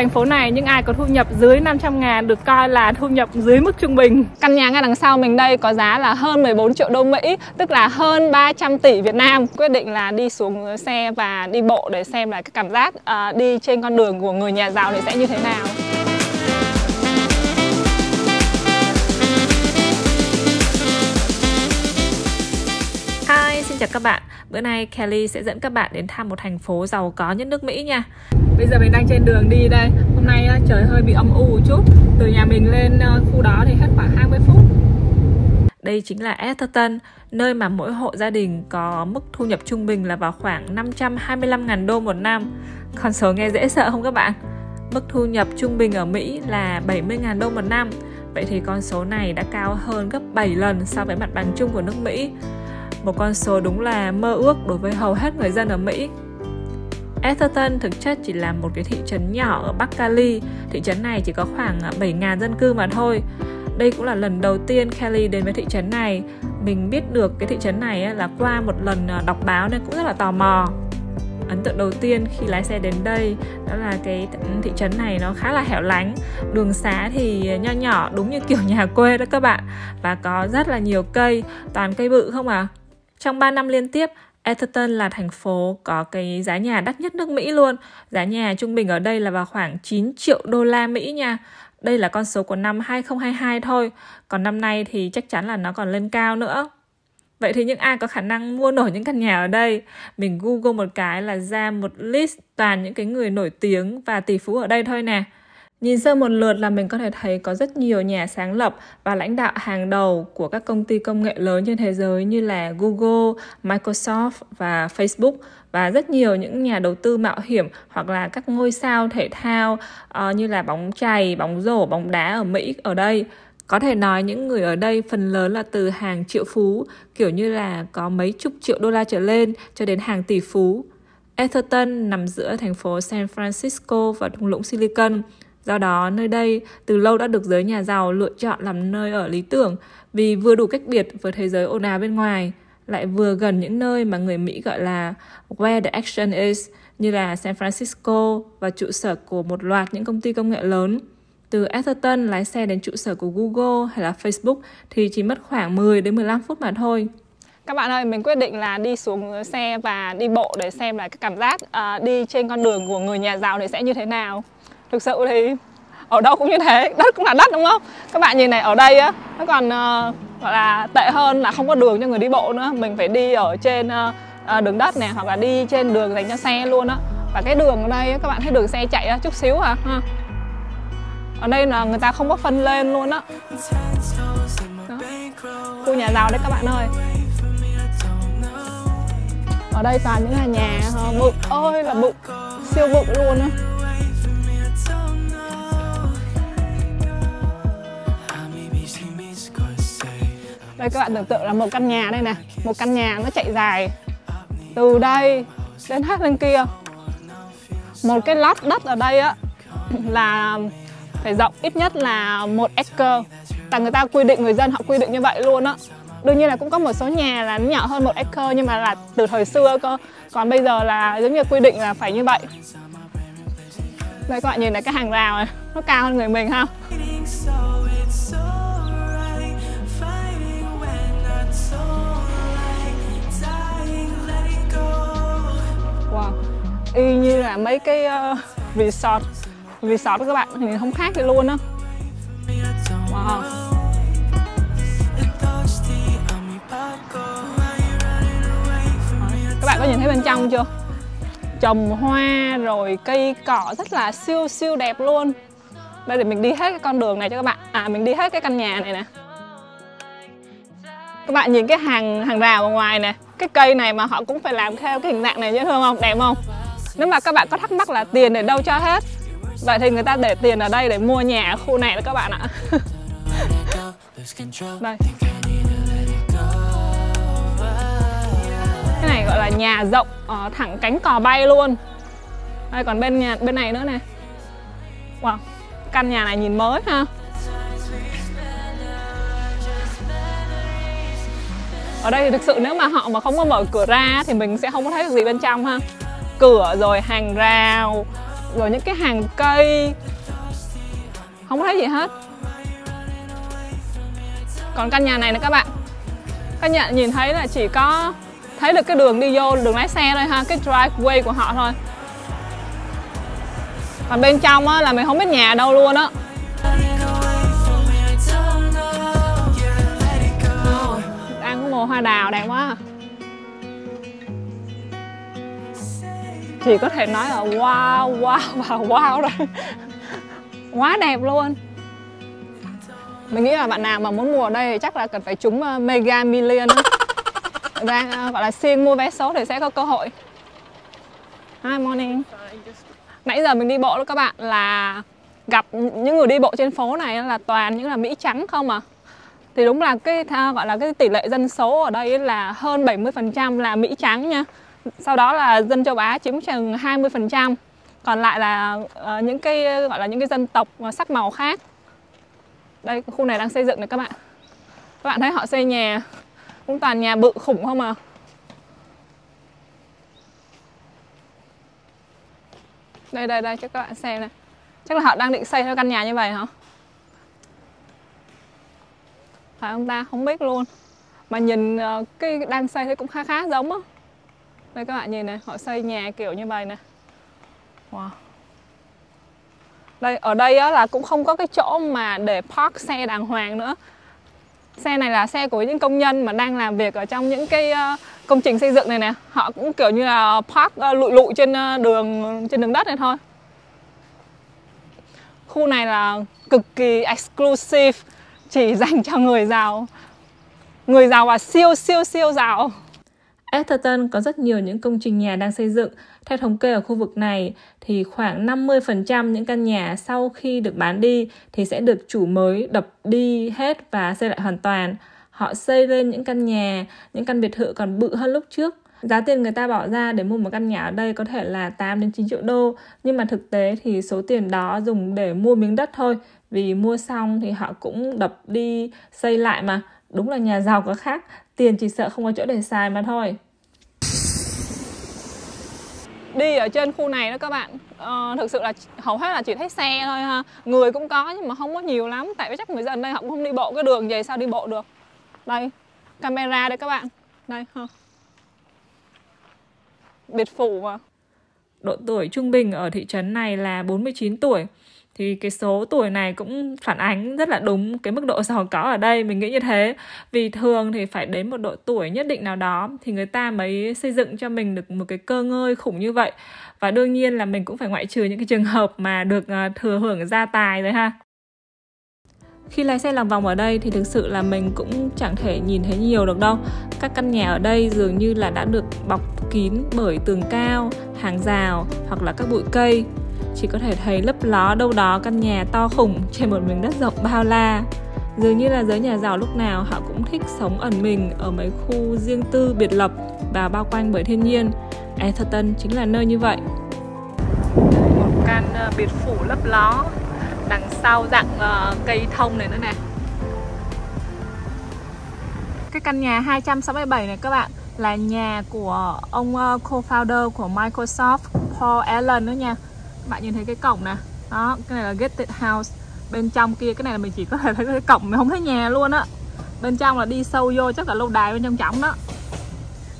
Thành phố này những ai có thu nhập dưới 500 ngàn được coi là thu nhập dưới mức trung bình. Căn nhà ngay đằng sau mình đây có giá là hơn 14 triệu đô Mỹ, tức là hơn 300 tỷ Việt Nam. Quyết định là đi xuống xe và đi bộ để xem là cái cảm giác uh, đi trên con đường của người nhà giàu thì sẽ như thế nào. Xin chào các bạn. Bữa nay Kelly sẽ dẫn các bạn đến thăm một thành phố giàu có nhất nước Mỹ nha. Bây giờ mình đang trên đường đi đây. Hôm nay trời hơi bị âm u một chút. Từ nhà mình lên khu đó thì hết khoảng 20 phút. Đây chính là Atherton, nơi mà mỗi hộ gia đình có mức thu nhập trung bình là vào khoảng 525.000 đô một năm. Con số nghe dễ sợ không các bạn? Mức thu nhập trung bình ở Mỹ là 70.000 đô một năm. Vậy thì con số này đã cao hơn gấp 7 lần so với mặt bằng chung của nước Mỹ một con số đúng là mơ ước đối với hầu hết người dân ở Mỹ. Atherton thực chất chỉ là một cái thị trấn nhỏ ở Bắc Cali, thị trấn này chỉ có khoảng à, 7.000 dân cư mà thôi. Đây cũng là lần đầu tiên Kelly đến với thị trấn này. Mình biết được cái thị trấn này là qua một lần à, đọc báo nên cũng rất là tò mò. Ấn tượng đầu tiên khi lái xe đến đây đó là cái ừ, thị trấn này nó khá là hẻo lánh Đường xá thì nho nhỏ đúng như kiểu nhà quê đó các bạn Và có rất là nhiều cây, toàn cây bự không à trong 3 năm liên tiếp, Atherton là thành phố có cái giá nhà đắt nhất nước Mỹ luôn. Giá nhà trung bình ở đây là vào khoảng 9 triệu đô la Mỹ nha. Đây là con số của năm 2022 thôi. Còn năm nay thì chắc chắn là nó còn lên cao nữa. Vậy thì những ai có khả năng mua nổi những căn nhà ở đây, mình Google một cái là ra một list toàn những cái người nổi tiếng và tỷ phú ở đây thôi nè. Nhìn sơ một lượt là mình có thể thấy có rất nhiều nhà sáng lập và lãnh đạo hàng đầu của các công ty công nghệ lớn trên thế giới như là Google, Microsoft và Facebook và rất nhiều những nhà đầu tư mạo hiểm hoặc là các ngôi sao thể thao uh, như là bóng chày, bóng rổ, bóng đá ở Mỹ ở đây. Có thể nói những người ở đây phần lớn là từ hàng triệu phú, kiểu như là có mấy chục triệu đô la trở lên cho đến hàng tỷ phú. Atherton nằm giữa thành phố San Francisco và thung lũng Silicon Do đó, nơi đây từ lâu đã được giới nhà giàu lựa chọn làm nơi ở lý tưởng vì vừa đủ cách biệt với thế giới ồn ào bên ngoài, lại vừa gần những nơi mà người Mỹ gọi là where the action is, như là San Francisco và trụ sở của một loạt những công ty công nghệ lớn. Từ Atherton lái xe đến trụ sở của Google hay là Facebook thì chỉ mất khoảng 10 đến 15 phút mà thôi. Các bạn ơi, mình quyết định là đi xuống xe và đi bộ để xem là cái cảm giác uh, đi trên con đường của người nhà giàu thì sẽ như thế nào thực sự thì ở đâu cũng như thế. Đất cũng là đất đúng không? Các bạn nhìn này ở đây á nó còn uh, gọi là tệ hơn là không có đường cho người đi bộ nữa. Mình phải đi ở trên uh, đường đất này hoặc là đi trên đường dành cho xe luôn á. Và cái đường ở đây các bạn thấy đường xe chạy á chút xíu à ha. Ở đây là người ta không có phân lên luôn á. Khu nhà giàu đấy các bạn ơi. Ở đây toàn những là nhà bự ơi là bự siêu bự luôn á. Đây, các bạn tưởng tượng là một căn nhà đây nè một căn nhà nó chạy dài từ đây đến hết bên kia. Một cái lót đất ở đây á, là phải rộng ít nhất là một acre. Tại người ta quy định, người dân họ quy định như vậy luôn á. Đương nhiên là cũng có một số nhà là nó nhỏ hơn một acre, nhưng mà là từ thời xưa cơ. Còn bây giờ là giống như quy định là phải như vậy. Đây, các bạn nhìn này cái hàng rào này, nó cao hơn người mình ha. Y như là mấy cái uh, resort resort các bạn thì không khác gì luôn á. Wow. Các bạn có nhìn thấy bên trong chưa? Trồng hoa rồi cây cỏ rất là siêu siêu đẹp luôn. Đây để mình đi hết cái con đường này cho các bạn. À mình đi hết cái căn nhà này nè. Các bạn nhìn cái hàng hàng rào ở ngoài nè. Cái cây này mà họ cũng phải làm theo cái hình dạng này chứ thương không? Đẹp không? Nếu mà các bạn có thắc mắc là tiền để đâu cho hết? Vậy thì người ta để tiền ở đây để mua nhà ở khu này đó các bạn ạ. Đây. Cái này gọi là nhà rộng ở thẳng cánh cò bay luôn. Đây, còn bên nhà, bên này nữa này. wow, căn nhà này nhìn mới ha. Ở đây thì thực sự nếu mà họ mà không có mở cửa ra thì mình sẽ không có thấy được gì bên trong ha cửa rồi hàng rào, rồi những cái hàng cây. Không có thấy gì hết. Còn căn nhà này nè các bạn. Các nhà nhìn thấy là chỉ có thấy được cái đường đi vô, đường lái xe thôi ha, cái driveway của họ thôi. Còn bên trong á là mình không biết nhà đâu luôn á. Đang có mùa hoa đào đẹp quá à. Thì có thể nói là wow wow và wow rồi quá đẹp luôn. Mình nghĩ là bạn nào mà muốn mua ở đây thì chắc là cần phải trúng ờ, mega million. Ra ờ, gọi là siêng mua vé số thì sẽ có cơ hội. Hi, morning. Nãy giờ mình đi bộ đó các bạn, là gặp những người đi bộ trên phố này là toàn những là mỹ trắng không à? Thì đúng là cái gọi là cái tỷ lệ dân số ở đây là hơn 70% là mỹ trắng nha sau đó là dân châu Á chiếm chừng 20% còn lại là uh, những cái gọi là những cái dân tộc ờ, sắc màu khác. Đây khu này đang xây dựng này các bạn. Các bạn thấy họ xây nhà cũng toàn nhà bự khủng không à. Đây đây đây cho các bạn xem này. Chắc là họ đang định xây theo căn nhà như vậy hả? Phải không ta? Không biết luôn. Mà nhìn uh, cái đang xây thấy cũng khá khá giống á đây các bạn nhìn này họ xây nhà kiểu như vậy nè wow. Đây ở đây á, là cũng không có cái chỗ mà để park xe đàng hoàng nữa. Xe này là xe của những công nhân mà đang làm việc ở trong những cái ờ, công trình xây dựng này nè. Họ cũng kiểu như là park ờ, lụi lụi trên ờ, đường trên đường đất này thôi. Khu này là cực kỳ exclusive chỉ dành cho người giàu. Người giàu và siêu siêu siêu giàu. Atherton có rất nhiều những công trình nhà đang xây dựng. Theo thống kê ở khu vực này thì khoảng 50% những căn nhà sau khi được bán đi thì sẽ được chủ mới đập đi hết và xây lại hoàn toàn. Họ xây lên những căn nhà, những căn biệt thự còn bự hơn lúc trước. Giá tiền người ta bỏ ra để mua một căn nhà ở đây có thể là 8 đến 9 triệu đô, nhưng mà thực tế thì số tiền đó dùng để mua miếng đất thôi, vì mua xong thì họ cũng đập đi xây lại mà. Đúng là nhà giàu có khác, tiền chỉ sợ không có chỗ để xài mà thôi. Đi ở trên khu này đó các bạn. Uh, thực sự là hầu hết là chỉ thấy xe thôi ha. Người cũng có nhưng mà không có nhiều lắm. Tại vì chắc người dân đây họ cũng không đi bộ cái đường vậy sao đi bộ được? Đây camera đây các bạn. Đây ha. Biệt phủ mà. Độ tuổi trung bình ở thị trấn này là 49 tuổi thì cái số tuổi này cũng phản ánh rất là đúng cái mức độ giàu có ở đây, mình nghĩ như thế. Vì thường thì phải đến một độ tuổi nhất định nào đó thì người ta mới xây dựng cho mình được một cái cơ ngơi khủng như vậy. Và đương nhiên là mình cũng phải ngoại trừ những cái trường hợp mà được ờ, thừa hưởng gia tài rồi ha. Khi lái xe lòng vòng ở đây thì thực sự là mình cũng chẳng thể nhìn thấy nhiều được đâu. Các căn nhà ở đây dường như là đã được bọc kín bởi tường cao, hàng rào hoặc là các bụi cây chỉ có thể thấy lấp ló đâu đó căn nhà to khủng trên một miếng đất rộng bao la. Dường như là giới nhà giàu lúc nào họ cũng thích sống ẩn mình ở mấy khu riêng tư biệt lập và bao quanh bởi thiên nhiên. Atherton chính là nơi như vậy. Một căn ờ, biệt phủ lấp ló đằng sau dạng uh, cây thông này nữa nè. Cái căn nhà 267 này các bạn là nhà của ông uh, co-founder của Microsoft Paul Allen nữa nha bạn nhìn thấy cái cổng nè đó cái này là gated house bên trong kia cái này là mình chỉ có thể thấy cái cổng mình không thấy nhà luôn á bên trong là đi sâu vô chắc là lâu đài bên trong trống đó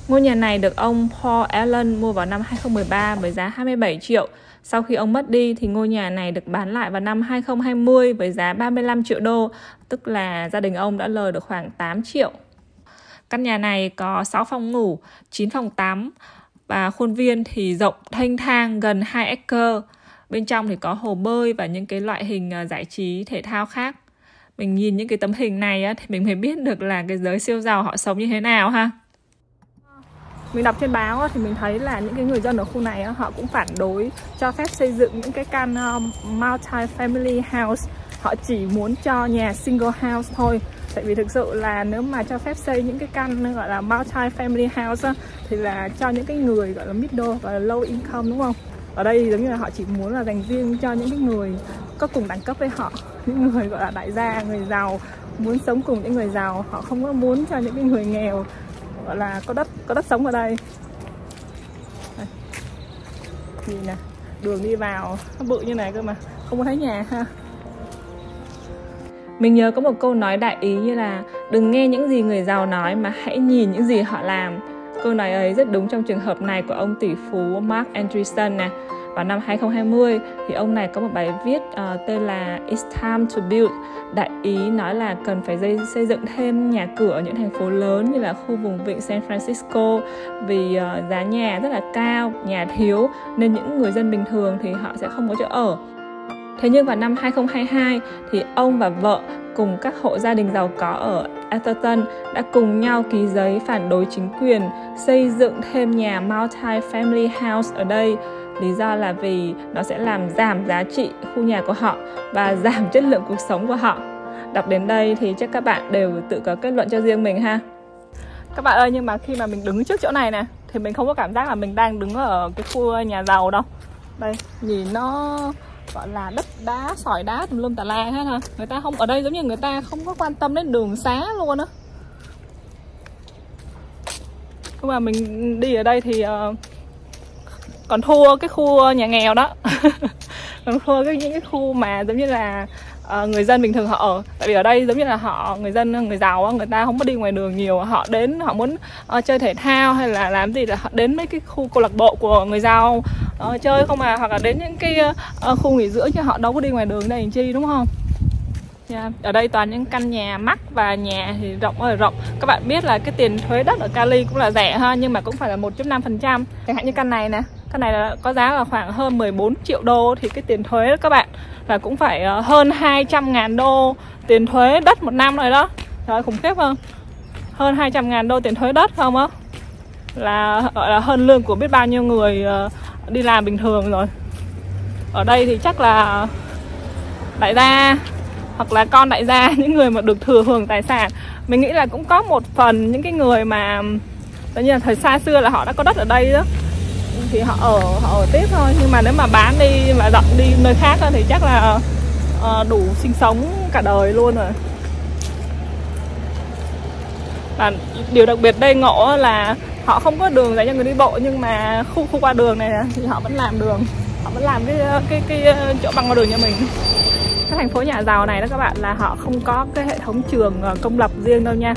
Ngôi nhà này được ông Paul Allen mua vào năm 2013 với giá 27 triệu. Sau khi ông mất đi thì ngôi nhà này được bán lại vào năm 2020 với giá 35 triệu đô, tức là gia đình ông đã lời được khoảng 8 triệu. Căn nhà này có 6 phòng ngủ, 9 phòng tắm và khuôn viên thì rộng thanh thang gần 2 acre. Bên trong thì có hồ bơi và những cái loại hình à, giải trí thể thao khác. Mình nhìn những cái tấm hình này á, thì mình mới biết được là cái giới siêu giàu họ sống như thế nào ha. Mình đọc trên báo thì mình thấy là những cái người dân ở khu này họ cũng phản đối cho phép xây dựng những cái căn um, multi-family house. Họ chỉ muốn cho nhà single house thôi tại vì thực sự là nếu mà cho phép xây những cái căn gọi là multi-family house á, thì là cho những cái người gọi là middle và low income đúng không ở đây giống như là họ chỉ muốn là dành riêng cho những cái người có cùng đẳng cấp với họ. Những người gọi là đại gia người giàu muốn sống cùng những người giàu. Họ không có muốn cho những cái người nghèo gọi là có đất có đất sống ở đây, nhìn nè đường đi vào nó bự như này cơ mà không có thấy nhà ha. Mình nhớ có một câu nói đại ý như là đừng nghe những gì người giàu nói mà hãy nhìn những gì họ làm câu nói ấy rất đúng trong trường hợp này của ông tỷ phú Mark Andreessen nè. Vào năm 2020 thì ông này có một bài viết uh, tên là It's time to build đại ý nói là cần phải xây, xây dựng thêm nhà cửa ở những thành phố lớn như là khu vùng vịnh San Francisco. Vì uh, giá nhà rất là cao nhà thiếu nên những người dân bình thường thì họ sẽ không có chỗ ở. Thế nhưng vào năm 2022 thì ông và vợ cùng các hộ gia đình giàu có ở Atherton đã cùng nhau ký giấy phản đối chính quyền xây dựng thêm nhà multi-family house ở đây. Lý do là vì nó sẽ làm giảm giá trị khu nhà của họ và giảm chất lượng cuộc sống của họ. Đọc đến đây thì chắc các bạn đều tự có kết luận cho riêng mình ha. Các bạn ơi nhưng mà khi mà mình đứng trước chỗ này nè thì mình không có cảm giác là mình đang đứng ở cái khu nhà giàu đâu. Đây nhìn nó gọi là đất đá sỏi đá tùm lum tà la hết ha. Người ta không ở đây giống như người ta không có quan tâm đến đường xá luôn á. Nhưng mà mình đi ở đây thì uh, còn thua cái khu nhà nghèo đó. Còn thua cái những cái khu mà giống như là uh, người dân bình thường họ ở tại vì ở đây giống như là họ người dân người giàu người ta không có đi ngoài đường nhiều họ đến họ muốn uh, chơi thể thao hay là làm gì là họ đến mấy cái khu câu lạc bộ của người giàu uh, chơi không à hoặc là đến những cái uh, khu nghỉ dưỡng chứ họ đâu có đi ngoài đường đây làm chi đúng không? Yeah. Ở đây toàn những căn nhà mắc và nhà thì rộng ơi rộng. Các bạn biết là cái tiền thuế đất ở Cali cũng là rẻ ha Nhưng mà cũng phải là 1.5% Chẳng hạn như căn này nè Căn này là có giá là khoảng hơn 14 triệu đô Thì cái tiền thuế đó các bạn và cũng phải ờ, hơn 200 ngàn đô Tiền thuế đất một năm rồi đó. Trời khủng khiếp không? Hơn 200 ngàn đô tiền thuế đất không á? Là, gọi là, hơn lương của biết bao nhiêu người ờ, đi làm bình thường rồi. Ở đây thì chắc là đại gia hoặc là con đại gia, những người mà được thừa hưởng tài sản, mình nghĩ là cũng có một phần những cái người mà, tất nhiên là thời xa xưa là họ đã có đất ở đây đó thì họ ở họ ở tiếp thôi. Nhưng mà nếu mà bán đi và dọn đi nơi khác thì chắc là uh, đủ sinh sống cả đời luôn rồi. Và điều đặc biệt đây ngộ là họ không có đường dành cho người đi bộ nhưng mà khu khu qua đường này thì họ vẫn làm đường. Họ vẫn làm cái ờ, cái cái, ờ, chỗ băng qua đường cho mình. Cái thành phố nhà giàu này đó các bạn là họ không có cái hệ thống trường công lập riêng đâu nha.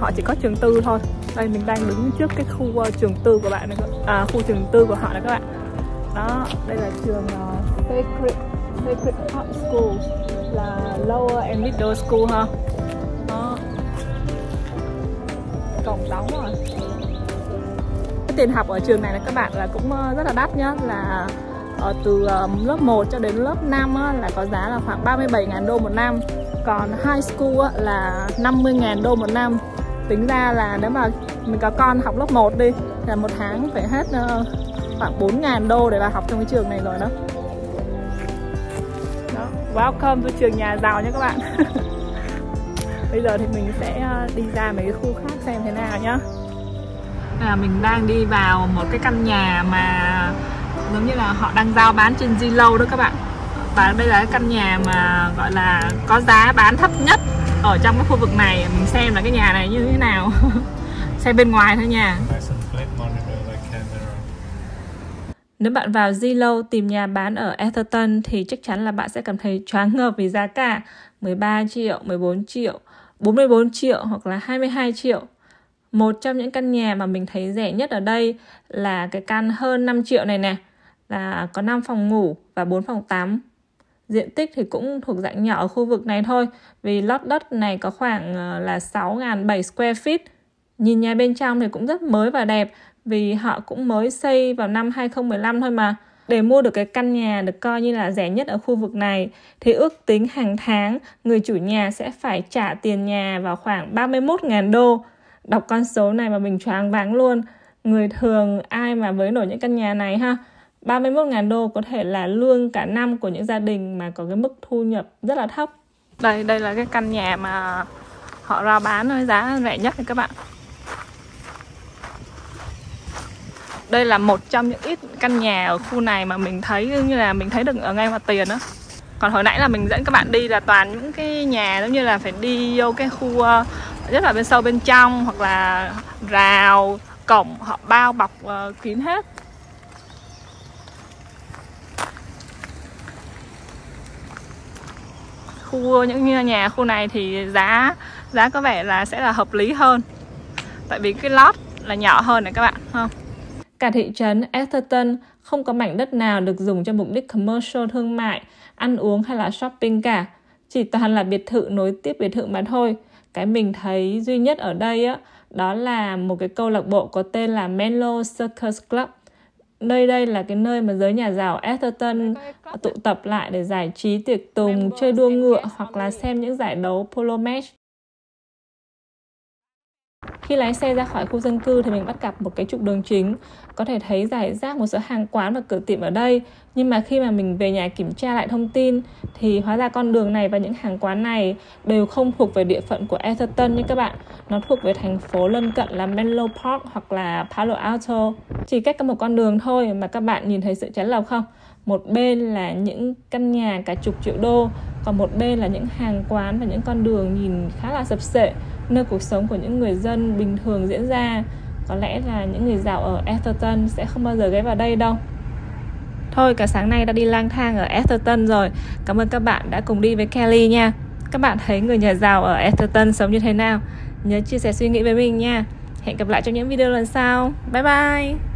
Họ chỉ có trường tư thôi đây mình đang đứng trước cái khu uh, trường tư của bạn này à, khu trường tư của họ đó các bạn. Đó đây là trường uh, Sacred Sacred Heart School là lower and middle school ha. Đó. Cổng đóng rồi. Cái tiền học ở trường này là các bạn là cũng uh, rất là đắt nhá. Là uh, từ um, lớp 1 cho đến lớp 5 á, là có giá là khoảng 37.000 đô một năm. Còn high school á, là 50.000 đô một năm tính ra là nếu mà mình có con học lớp 1 đi là một tháng phải hết uh, khoảng 4.000 đô để vào học trong cái trường này rồi đó. Đó welcome to trường nhà giàu nhé các bạn. Bây giờ thì mình sẽ ờ, đi ra mấy cái khu khác xem thế nào nhá. Là mình đang đi vào một cái căn nhà mà giống như là họ đang giao bán trên Zillow đó các bạn. Và đây là cái căn nhà mà gọi là có giá bán thấp nhất ở trong cái khu vực này mình xem là cái nhà này như thế nào xem bên ngoài thôi nha nếu bạn vào Zillow tìm nhà bán ở Atherton thì chắc chắn là bạn sẽ cảm thấy choáng ngợp vì giá cả 13 triệu, 14 triệu, 44 triệu hoặc là 22 triệu. Một trong những căn nhà mà mình thấy rẻ nhất ở đây là cái căn hơn 5 triệu này nè là có 5 phòng ngủ và 4 phòng tắm. Diện tích thì cũng thuộc dạng nhỏ ở khu vực này thôi vì lót đất này có khoảng ờ, là 6.700 square feet. Nhìn nhà bên trong thì cũng rất mới và đẹp vì họ cũng mới xây vào năm 2015 thôi mà. Để mua được cái căn nhà được coi như là rẻ nhất ở khu vực này, thì ước tính hàng tháng, người chủ nhà sẽ phải trả tiền nhà vào khoảng 31.000 đô. Đọc con số này mà mình choáng váng luôn. Người thường ai mà với nổi những căn nhà này ha 31.000 đô có thể là lương cả năm của những gia đình mà có cái mức thu nhập rất là thấp. Đây đây là cái căn nhà mà họ ra bán với giá rẻ nhất này các bạn. Đây là một trong những ít căn nhà ở khu này mà mình thấy như là mình thấy được ở ngay mặt tiền đó còn hồi nãy là mình dẫn các bạn đi là toàn những cái nhà giống như là phải đi vô cái khu ờ, rất là bên sâu bên trong hoặc là rào cổng họ bao bọc uh, kín hết. Khu, những nhà khu này thì giá giá có vẻ là sẽ là hợp lý hơn. Tại vì cái lót là nhỏ hơn này các bạn không? Cả thị trấn Atherton không có mảnh đất nào được dùng cho mục đích commercial thương mại, ăn uống hay là shopping cả. Chỉ toàn là biệt thự nối tiếp biệt thự mà thôi. Cái mình thấy duy nhất ở đây á, đó là một cái câu lạc bộ có tên là Menlo Circus Club nơi đây là cái nơi mà giới nhà giàu Atherton tụ tập lại để giải trí tiệc tùng, chơi đua ngựa hoặc là xem những giải đấu polo match. Khi lái xe ra khỏi khu dân cư thì mình bắt gặp một cái trục đường chính, có thể thấy giải rác một số hàng quán và cửa tiệm ở đây. Nhưng mà khi mà mình về nhà kiểm tra lại thông tin thì hóa ra con đường này và những hàng quán này đều không thuộc về địa phận của Atherton như các bạn. Nó thuộc về thành phố lân cận là Menlo Park hoặc là Palo Alto. Chỉ cách có một con đường thôi mà các bạn nhìn thấy sự chấn lọc không? Một bên là những căn nhà cả chục triệu đô, còn một bên là những hàng quán và những con đường nhìn khá là sập sệ nơi cuộc sống của những người dân bình thường diễn ra. Có lẽ là những người giàu ở Atherton sẽ không bao giờ ghé vào đây đâu. Thôi, cả sáng nay đã đi lang thang ở Atherton rồi. Cảm ơn các bạn đã cùng đi với Kelly nha. Các bạn thấy người nhà giàu ở Atherton sống như thế nào? Nhớ chia sẻ suy nghĩ với mình nha. Hẹn gặp lại trong những video lần sau. Bye bye!